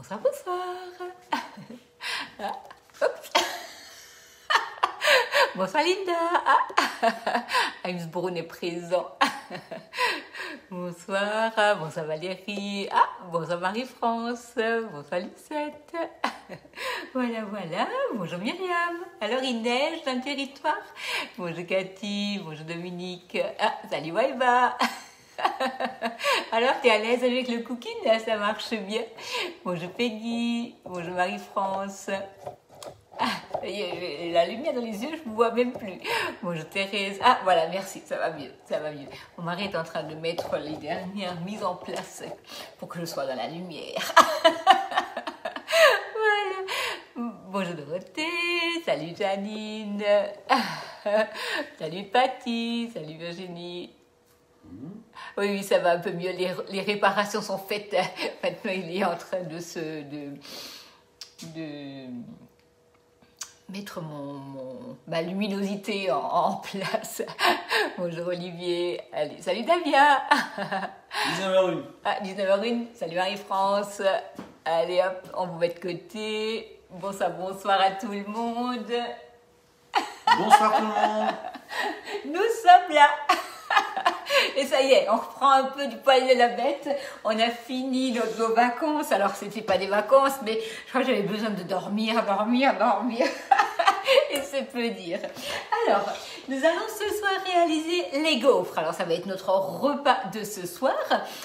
Bonsoir, bonsoir. Ah. Bonsoir Linda. Ah, Heimsbrunn est présent. Bonsoir, bonsoir Valérie. Ah, bonsoir Marie-France. Bonsoir Lucette. Voilà, voilà. Bonjour Myriam. Alors il neige dans le territoire? Bonjour Cathy. Bonjour Dominique. Ah, salut Waïba. Alors, tu es à l'aise avec le cooking? Ça marche bien. Bonjour Peggy. Bonjour Marie-France. Ah, la lumière dans les yeux, je ne vois même plus. Bonjour Thérèse. Ah, voilà, merci, ça va mieux, ça va mieux. Mon mari est en train de mettre les dernières mises en place pour que je sois dans la lumière. voilà. Bonjour Dorothée, salut Janine, salut Patty, salut Virginie. Oui, oui, ça va un peu mieux. Les, les réparations sont faites. Maintenant, il est en train de se. de. de mettre mon, mon- ma luminosité en, en place. Bonjour Olivier. Allez, salut Davia. 19h01. Ah, 19h01. Salut Marie-France. Allez hop, on vous met de côté. Bonsoir, bonsoir à tout le monde. Bonsoir tout le monde. Nous sommes là. Et ça y est, on reprend un peu du poil de la bête. On a fini nos, vacances. Alors, c'était pas des vacances, mais je crois que j'avais besoin de dormir, dormir, dormir. Et c'est peu dire. Alors, nous allons ce soir réaliser les gaufres. Alors, ça va être notre repas de ce soir.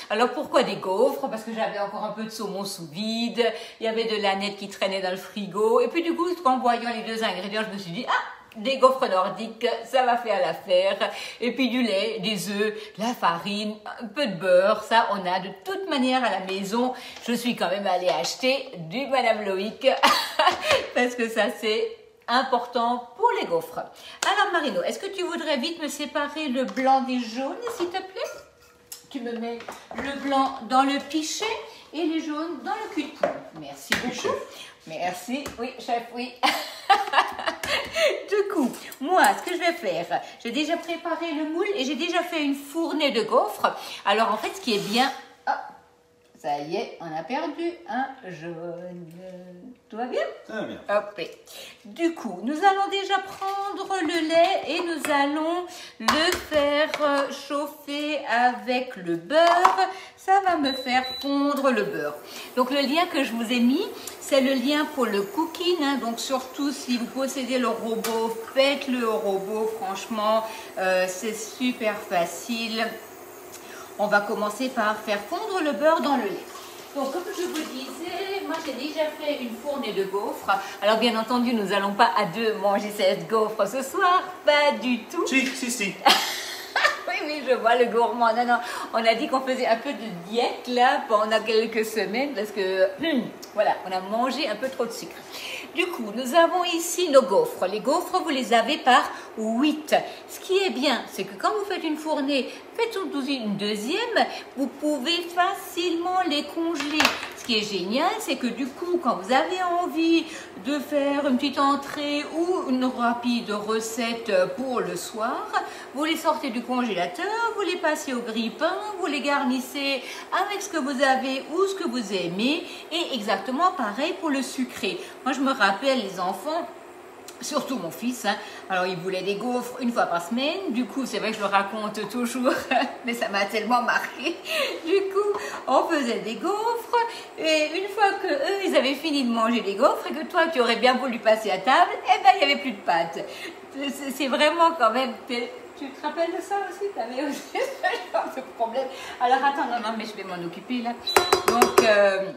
Alors, pourquoi des gaufres? Parce que j'avais encore un peu de saumon sous vide. Il y avait de la nette qui traînait dans le frigo. Et puis, du coup, en voyant les deux ingrédients, je me suis dit, ah, des gaufres nordiques, ça va faire l'affaire. Et puis du lait, des œufs, de la farine, un peu de beurre, ça on a de toute manière à la maison. Je suis quand même allée acheter du Madame Loïc parce que ça c'est important pour les gaufres. Alors Marino, est-ce que tu voudrais vite me séparer le blanc des jaunes s'il te plaît? Tu me mets le blanc dans le pichet et les jaunes dans le cul de poule. Merci beaucoup. Merci, oui, chef, oui. Du coup, moi, ce que je vais faire, j'ai déjà préparé le moule et j'ai déjà fait une fournée de gaufres. Alors, en fait, ce qui est bien... Ça y est, on a perdu un jaune. Tout va bien Ça va bien. Hop. Du coup, nous allons déjà prendre le lait et nous allons le faire euh, chauffer avec le beurre. Ça va me faire fondre le beurre. Donc le lien que je vous ai mis, c'est le lien pour le cooking. hein. Donc surtout si vous possédez le robot, faites-le au robot. Franchement, euh, c'est super facile. On va commencer par faire fondre le beurre dans le lait. Donc, comme je vous disais, moi j'ai déjà fait une fournée de gaufres. Alors, bien entendu, nous n'allons pas à deux manger cette gaufre ce soir, pas du tout. Si, si, si. Oui, oui, je vois le gourmand. Non, non, on a dit qu'on faisait un peu de diète là pendant quelques semaines parce que, hum, voilà, on a mangé un peu trop de sucre. Du coup, nous avons ici nos gaufres. Les gaufres, vous les avez par 8. Ce qui est bien, c'est que quand vous faites une fournée, faites une deuxième, vous pouvez facilement les congeler. Ce qui est génial, c'est que du coup, quand vous avez envie de faire une petite entrée ou une rapide recette pour le soir, vous les sortez du congélateur, vous les passez au grille-pain, vous les garnissez avec ce que vous avez ou ce que vous aimez. Et exactement pareil pour le sucré. Moi, je me rappelle les enfants. Surtout mon fils, hein. alors il voulait des gaufres une fois par semaine, du coup c'est vrai que je le raconte toujours, mais ça m'a tellement marqué. Du coup, on faisait des gaufres, et une fois que eux ils avaient fini de manger les gaufres, et que toi tu aurais bien voulu passer à table, eh ben il n'y avait plus de pâtes. C'est vraiment quand même... Tu te rappelles de ça aussi? Tu avais aussi ce genre de problème. Alors attends, non, non, mais je vais m'en occuper là. Donc... euh,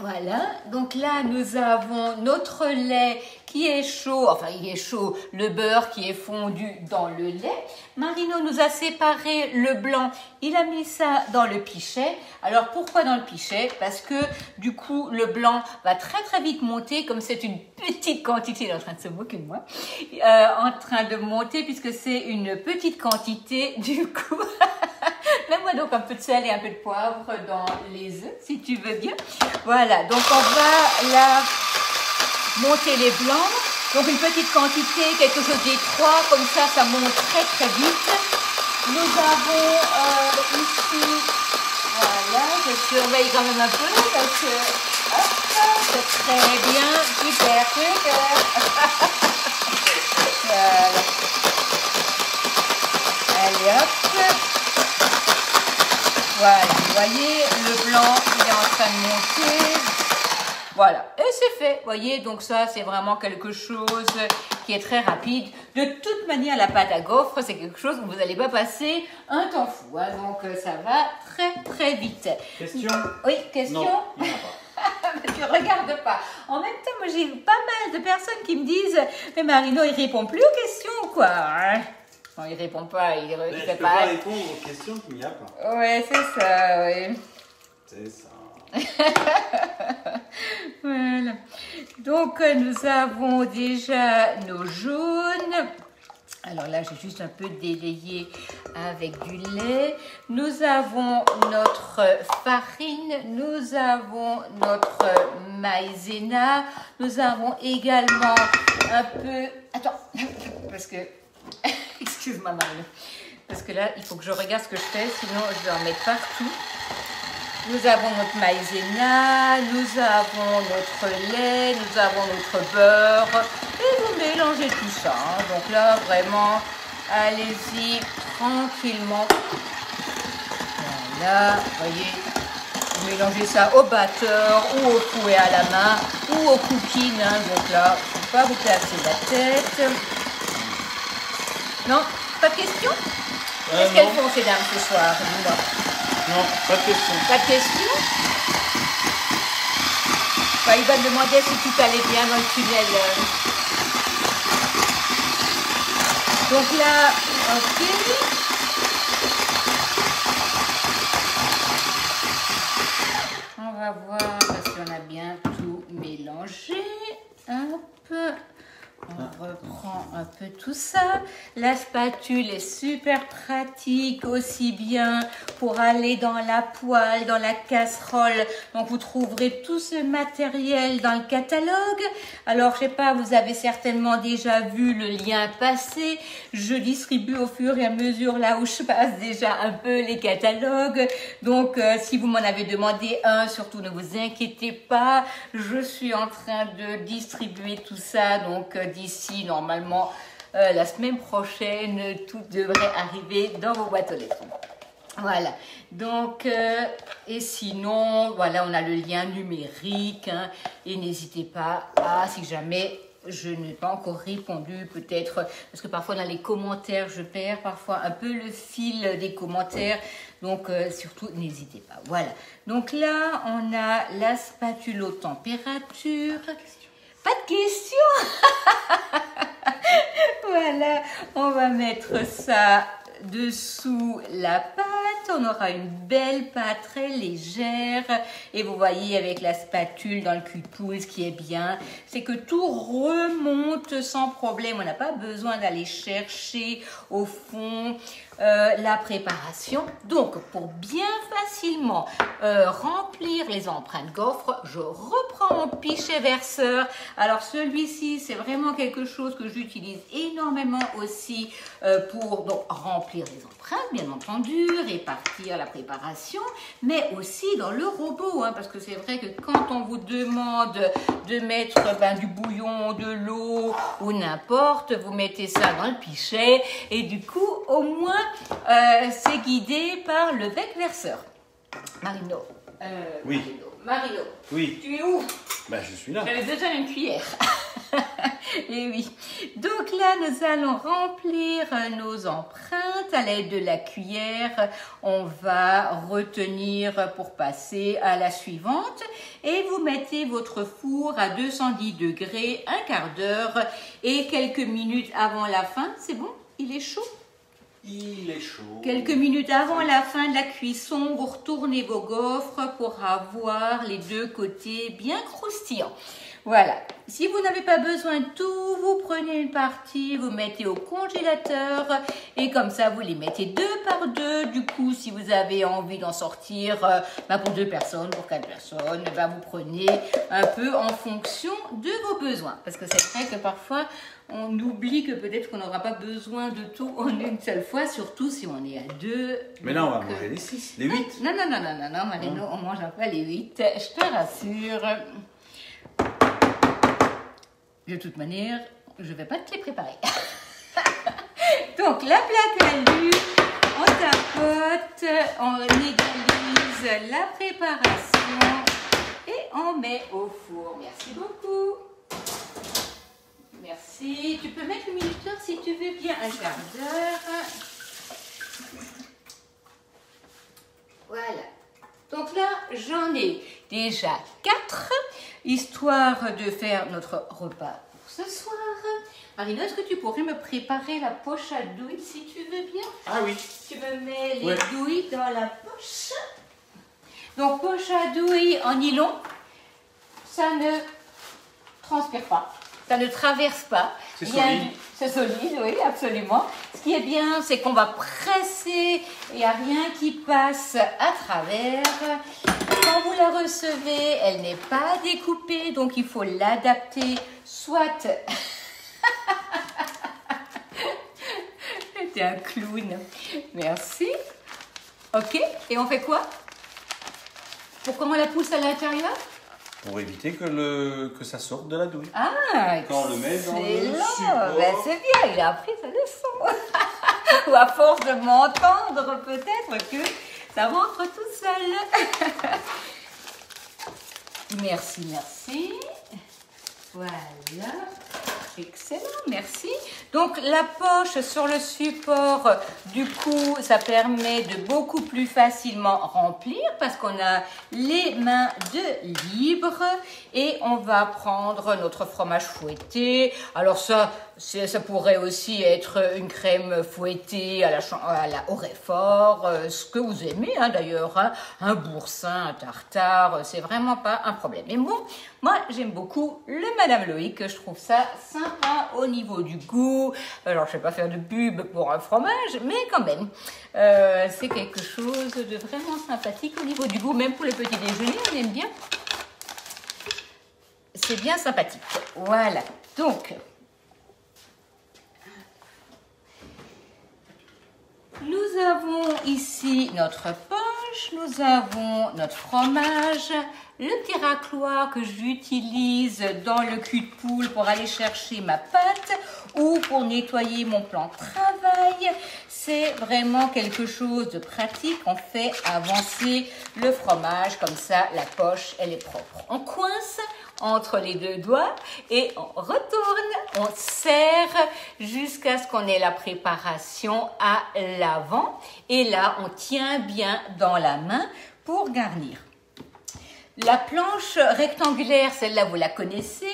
voilà, donc là nous avons notre lait qui est chaud, enfin il est chaud, le beurre qui est fondu dans le lait. Marino nous a séparé le blanc, il a mis ça dans le pichet. Alors pourquoi dans le pichet? Parce que du coup le blanc va très très vite monter, comme c'est une petite quantité, il est en train de se moquer de moi, euh, en train de monter puisque c'est une petite quantité du coup. Mets-moi donc un peu de sel et un peu de poivre dans les œufs, si tu veux bien. Voilà, donc on va là monter les blancs. Donc une petite quantité, quelque chose d'étroit, comme ça, ça monte très très vite. Nous avons euh, ici, voilà, je surveille quand même un peu parce que, hop, Très bien, super, super. Allez hop. Voilà, vous voyez, le blanc, il est en train de monter. Voilà, et c'est fait. Vous voyez, donc ça, c'est vraiment quelque chose qui est très rapide. De toute manière, la pâte à gaufres, c'est quelque chose où vous n'allez pas passer un temps fou. hein. donc, euh, ça va très, très vite. Question? Oui, question? Non, il n'y en a pas. tu regardes pas. En même temps, moi j'ai pas mal de personnes qui me disent Mais Marino, il répond plus aux questions ou quoi hein? Non, il répond pas, il, je fait pas répondre aux questions qu'il n'y a pas. Ouais, c'est ça, oui. C'est ça. Voilà. Donc, euh, nous avons déjà nos jaunes. Alors là, j'ai juste un peu délayé avec du lait. Nous avons notre farine, nous avons notre maïzena, nous avons également un peu... Attends, parce que... Excuse-moi, Marie. Parce que là, il faut que je regarde ce que je fais, sinon je vais en mettre partout. Nous avons notre maïzena, nous avons notre lait, nous avons notre beurre. Et vous mélangez tout ça. hein. Donc là, vraiment, allez-y tranquillement. Voilà, vous voyez, vous mélangez ça au batteur ou au fouet à la main ou au cooking. hein. Donc là, il ne faut pas vous casser la tête. Non, pas de questions? Euh, Qu'est-ce qu'elles font ces dames ce soir? Non, pas de question. Pas de questions Bah, Il va me demander si tout allait bien dans le tunnel. euh. Donc là, ok. On va voir si on a bien tout mélangé. Hop. On reprend un peu tout ça. La spatule est super pratique aussi bien pour aller dans la poêle, dans la casserole. Donc vous trouverez tout ce matériel dans le catalogue. Alors je sais pas, vous avez certainement déjà vu le lien passer. Je distribue au fur et à mesure là où je passe déjà un peu les catalogues. Donc euh, si vous m'en avez demandé un, surtout ne vous inquiétez pas. Je suis en train de distribuer tout ça. Donc euh, normalement euh, la semaine prochaine, tout devrait arriver dans vos boîtes aux lettres. Voilà. Donc, euh, et sinon, voilà, on a le lien numérique. hein, et n'hésitez pas à, si jamais je n'ai pas encore répondu, peut-être, parce que parfois dans les commentaires, je perds parfois un peu le fil des commentaires. Donc, euh, surtout, n'hésitez pas. Voilà. Donc là, on a la spatule aux températures. Pas de questions Voilà, on va mettre ça dessous la pâte. On aura une belle pâte très légère. Et vous voyez avec la spatule dans le cul de poule, ce qui est bien, c'est que tout remonte sans problème. On n'a pas besoin d'aller chercher au fond euh, la préparation. Donc, pour bien facilement euh, remplir les empreintes gaufres, je reprends mon pichet verseur. Alors, celui-ci, c'est vraiment quelque chose que j'utilise énormément aussi euh, pour donc, remplir les empreintes, bien entendu, répartir la préparation, mais aussi dans le robot, hein, parce que c'est vrai que quand on vous demande de mettre ben, du bouillon, de l'eau ou n'importe, vous mettez ça dans le pichet et du coup, au moins, euh, c'est guidé par le bec verseur. Marino. euh, Oui. Marino. Marino, Oui, tu es où? Bah je suis là. J'avais déjà une cuillère. Et oui. Donc là, nous allons remplir nos empreintes à l'aide de la cuillère. On va retenir pour passer à la suivante. Et vous mettez votre four à 210 degrés, un quart d'heure et quelques minutes avant la fin. C'est bon? Il est chaud? Il est chaud. Quelques minutes avant la fin de la cuisson, vous retournez vos gaufres pour avoir les deux côtés bien croustillants. Voilà. Si vous n'avez pas besoin de tout, vous prenez une partie, vous mettez au congélateur et comme ça vous les mettez deux par deux. Du coup, si vous avez envie d'en sortir euh, bah, pour deux personnes, pour quatre personnes, bah, vous prenez un peu en fonction de vos besoins. Parce que c'est vrai que parfois on oublie que peut-être qu'on n'aura pas besoin de tout en une seule fois, surtout si on est à deux. Mais là, on va Donc, euh, manger les 6, les 8. non, non, non, non, non, non, Marino, on mange pas les huit, je te rassure. De toute manière, je ne vais pas te les préparer. Donc, la plaque à l'huile, on tapote, on égalise la préparation et on met au four. Merci beaucoup. Merci. Tu peux mettre le minuteur si tu veux bien un quart d'heure. Voilà. Donc là, j'en ai déjà quatre, histoire de faire notre repas pour ce soir. Marina, est-ce que tu pourrais me préparer la poche à douille si tu veux bien? Ah oui. Tu me mets les douilles dans la poche. Donc, poche à douille en nylon, ça ne transpire pas, ça ne traverse pas. C'est solide. Solide, oui, absolument. Ce qui est bien, c'est qu'on va presser, il n'y a rien qui passe à travers. Quand vous la recevez, elle n'est pas découpée, donc il faut l'adapter soit... T'es un clown. Merci. Ok, et on fait quoi? Pourquoi on la pousse à l'intérieur? Pour éviter que, le, que ça sorte de la douille. Ah, Quand on le met dans le support. Ben, c'est bien, il a appris sa leçon. Ou à force de m'entendre, peut-être que ça rentre tout seul. merci, merci. Voilà. Excellent, merci. Donc la poche sur le support, du coup, ça permet de beaucoup plus facilement remplir parce qu'on a les mains de libre et on va prendre notre fromage fouetté. Alors ça, ça pourrait aussi être une crème fouettée à la, à au euh, ce que vous aimez hein, d'ailleurs, hein. un boursin, un tartare, euh, c'est vraiment pas un problème. Mais bon, moi j'aime beaucoup le Madame Loïc, je trouve ça sympa au niveau du goût. Alors je vais pas faire de pub pour un fromage, mais quand même, euh, c'est quelque chose de vraiment sympathique au niveau du goût, même pour les petits déjeuners, on aime bien. C'est bien sympathique. Voilà. Donc, Nous avons ici notre poche, nous avons notre fromage, le petit que j'utilise dans le cul de poule pour aller chercher ma pâte ou pour nettoyer mon plan de travail. C'est vraiment quelque chose de pratique. On fait avancer le fromage comme ça, la poche, elle est propre. On coince entre les deux doigts et on retourne, on serre jusqu'à ce qu'on ait la préparation à l'avant et là on tient bien dans la main pour garnir. La planche rectangulaire, celle-là, vous la connaissez.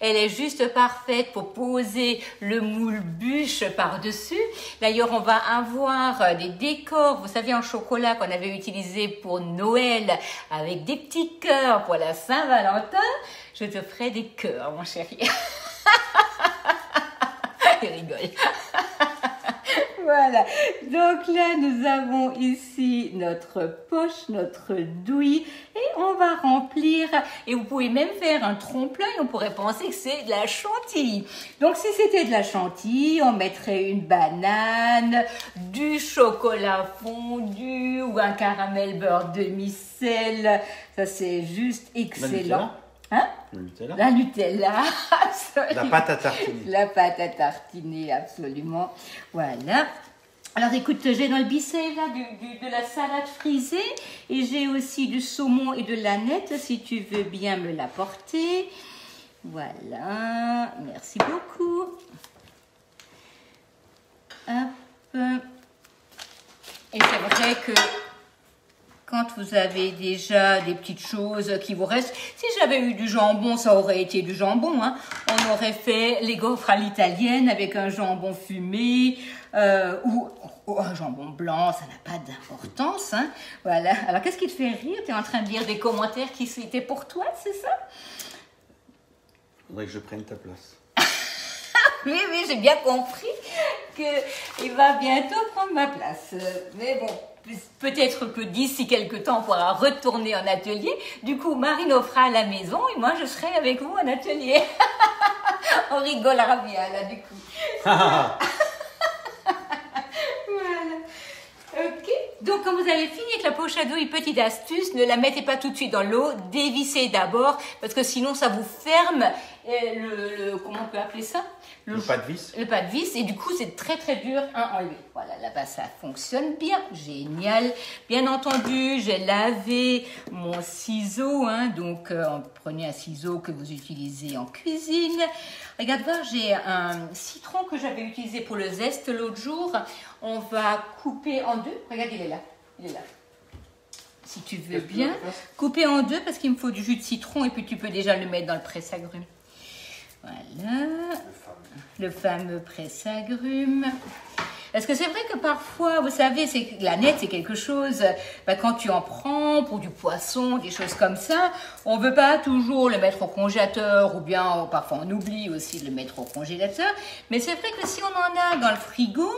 Elle est juste parfaite pour poser le moule bûche par-dessus. D'ailleurs, on va avoir des décors, vous savez, en chocolat qu'on avait utilisé pour Noël avec des petits cœurs pour la Saint-Valentin. Je te ferai des cœurs, mon chéri. Il rigole. Voilà. Donc là, nous avons ici notre poche, notre douille et on va remplir. Et vous pouvez même faire un trompe-l'œil. On pourrait penser que c'est de la chantilly. Donc si c'était de la chantilly, on mettrait une banane, du chocolat fondu ou un caramel beurre demi-sel. Ça, c'est juste excellent. Hein Le Nutella. La Nutella, absolument. La pâte à tartiner. La pâte à tartiner, absolument. Voilà. Alors écoute, j'ai dans le bicet là du, du- de la salade frisée et j'ai aussi du saumon et de l'aneth si tu veux bien me l'apporter. Voilà, merci beaucoup. Hop. Et c'est vrai que quand vous avez déjà des petites choses qui vous restent, si j'avais eu du jambon, ça aurait été du jambon. Hein. On aurait fait les gaufres à l'italienne avec un jambon fumé euh, ou, ou un jambon blanc, ça n'a pas d'importance. Hein. Voilà. Alors qu'est-ce qui te fait rire? Tu es en train de lire des commentaires qui étaient pour toi, c'est ça? Faudrait que je prenne ta place. Oui, oui, j'ai bien compris qu'il va bientôt prendre ma place. Euh, Mais bon, peut-être que d'ici quelques temps, on pourra retourner en atelier. Du coup, Marine fera à la maison et moi, je serai avec vous en atelier. on rigolera bien, là, du coup. Donc, quand vous avez fini avec la poche à douille, petite astuce, ne la mettez pas tout de suite dans l'eau. Dévissez d'abord, parce que sinon, ça vous ferme le, le- comment on peut appeler ça? Le pas de vis le pas de vis et du coup c'est très très dur à enlever. Voilà, là-bas ça fonctionne bien, génial. Bien entendu, j'ai lavé mon ciseau, hein, donc euh, prenez un ciseau que vous utilisez en cuisine. Regarde voir, j'ai un citron que j'avais utilisé pour le zeste l'autre jour. On va couper en deux. Regarde, il est là, il est là. Si tu veux bien, couper en deux parce qu'il me faut du jus de citron et puis tu peux déjà le mettre dans le presse-agrumes. Voilà le fameux presse-agrumes. Parce que c'est vrai que parfois, vous savez, c'est la nette, c'est quelque chose, bah, quand tu en prends pour du poisson, des choses comme ça, on veut pas toujours le mettre au congélateur ou bien parfois on oublie aussi de le mettre au congélateur. Mais c'est vrai que si on en a dans le frigo,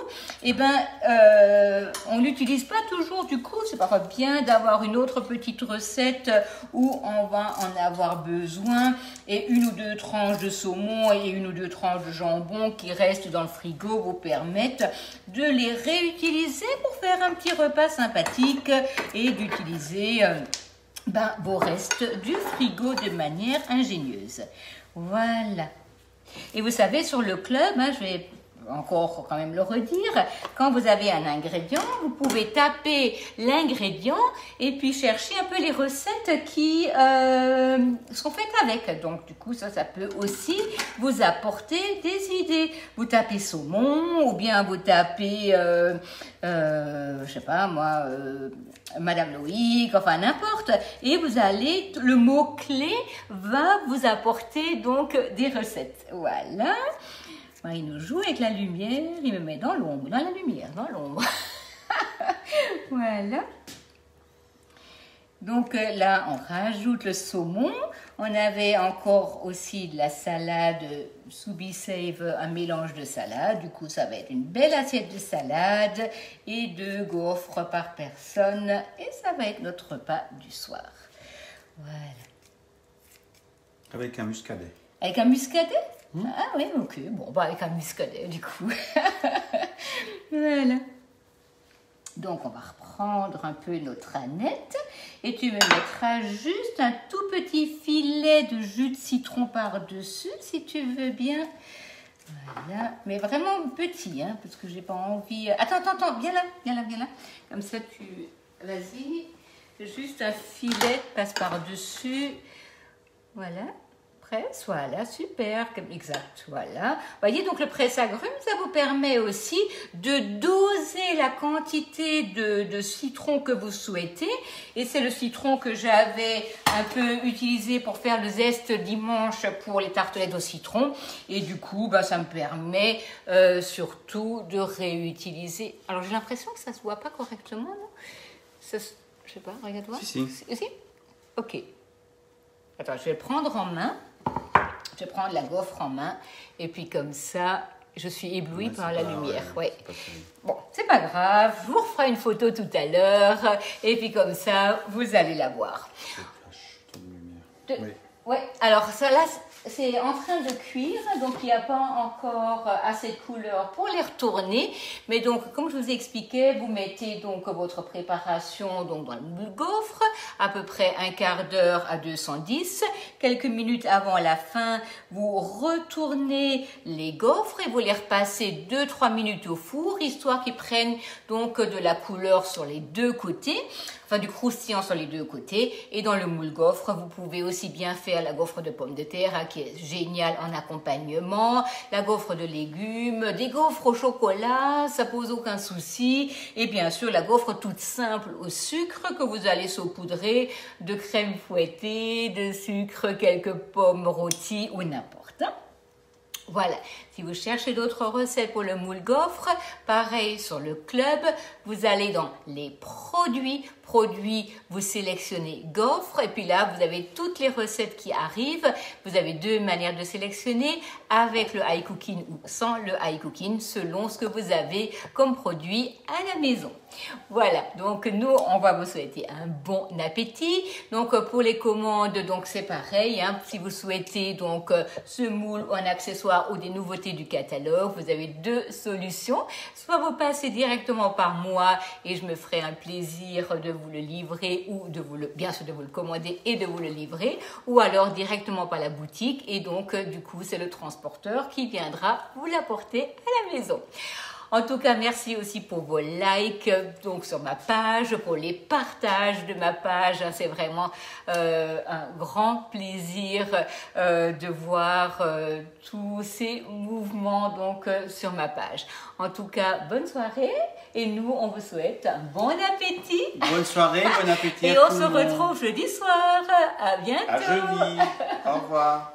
eh ben, euh, on n'utilise pas toujours du coup. C'est parfois bien d'avoir une autre petite recette où on va en avoir besoin et une ou deux tranches de saumon et une ou deux tranches de jambon qui restent dans le frigo vous permettent de les réutiliser pour faire un petit repas sympathique et d'utiliser euh, ben, vos restes du frigo de manière ingénieuse. Voilà. Et vous savez, sur le club, hein, je vais encore quand même le redire, quand vous avez un ingrédient, vous pouvez taper l'ingrédient et puis chercher un peu les recettes qui euh, sont faites avec. Donc du coup, ça, ça peut aussi vous apporter des idées. Vous tapez saumon ou bien vous tapez, euh, euh, je sais pas moi, euh, Madame Loïc, enfin n'importe. Et vous allez, le mot-clé va vous apporter donc des recettes. Voilà. Il nous joue avec la lumière, il me met dans l'ombre, dans la lumière, dans l'ombre. voilà. Donc euh, là, on rajoute le saumon. On avait encore aussi de la salade Soubi Save, un mélange de salade. Du coup, ça va être une belle assiette de salade et de gaufres par personne. Et ça va être notre repas du soir. Voilà. Avec un muscadet. Avec un muscadet? Ah oui, ok. Bon, bah avec un muscadet, du coup. voilà. Donc, on va reprendre un peu notre aneth et tu me mettras juste un tout petit filet de jus de citron par-dessus, si tu veux bien. Voilà, mais vraiment petit, hein, parce que j'ai pas envie. Attends, attends, attends, viens là, viens là, viens là. Comme ça, tu. Vas-y. Juste un filet passe par-dessus. Voilà. Presse, voilà, super, exact, voilà. Voyez, donc le presse-agrumes, ça vous permet aussi de doser la quantité de, de citron que vous souhaitez. Et c'est le citron que j'avais un peu utilisé pour faire le zeste dimanche pour les tartelettes au citron. Et du coup, bah, ça me permet euh, surtout de réutiliser. Alors j'ai l'impression que ça se voit pas correctement, non? Ça, Je sais pas, regarde voir. Si, si. Si? Ok. Attends, je vais le prendre en main. Je vais prendre la gaufre en main. Et puis comme ça, je suis éblouie par la lumière. ouais. Bon, c'est pas grave. Je vous referai une photo tout à l'heure. Et puis comme ça, vous allez la voir. De- Oui. Ouais, alors ça là, c'est en train de cuire, donc il n'y a pas encore assez de couleur pour les retourner. Mais donc, comme je vous expliquais, vous mettez donc votre préparation donc dans le gaufre, à peu près un quart d'heure à 210. Quelques minutes avant la fin, vous retournez les gaufres et vous les repassez 2-3 minutes au four, histoire qu'ils prennent donc de la couleur sur les deux côtés, enfin du croustillant sur les deux côtés. Et dans le moule gaufre, vous pouvez aussi bien faire la gaufre de pommes de terre, hein, qui est géniale en accompagnement, la gaufre de légumes, des gaufres au chocolat, ça pose aucun souci. Et bien sûr, la gaufre toute simple au sucre que vous allez saupoudrer de crème fouettée, de sucre, quelques pommes rôties ou n'importe. Voilà, si vous cherchez d'autres recettes pour le moule gaufre, pareil sur le club, vous allez dans les produits, produits, vous sélectionnez gaufre et puis là vous avez toutes les recettes qui arrivent. Vous avez deux manières de sélectionner avec le high cooking ou sans le high cooking selon ce que vous avez comme produit à la maison. Voilà, donc nous on va vous souhaiter un bon appétit. Donc pour les commandes, donc c'est pareil. hein. si vous souhaitez donc euh, ce moule ou un accessoire ou des nouveautés du catalogue, vous avez deux solutions. Soit vous passez directement par moi et je me ferai un plaisir de vous le livrer ou de vous le, bien sûr de vous le commander et de vous le livrer, ou alors directement par la boutique et donc du coup c'est le transporteur qui viendra vous l'apporter à la maison. En tout cas, merci aussi pour vos likes donc sur ma page, pour les partages de ma page. C'est vraiment euh, un grand plaisir euh, de voir euh, tous ces mouvements donc sur ma page. En tout cas, bonne soirée et nous on vous souhaite un bon appétit. Bonne soirée, bon appétit. et on se retrouve jeudi soir. À bientôt. À jeudi. Au revoir.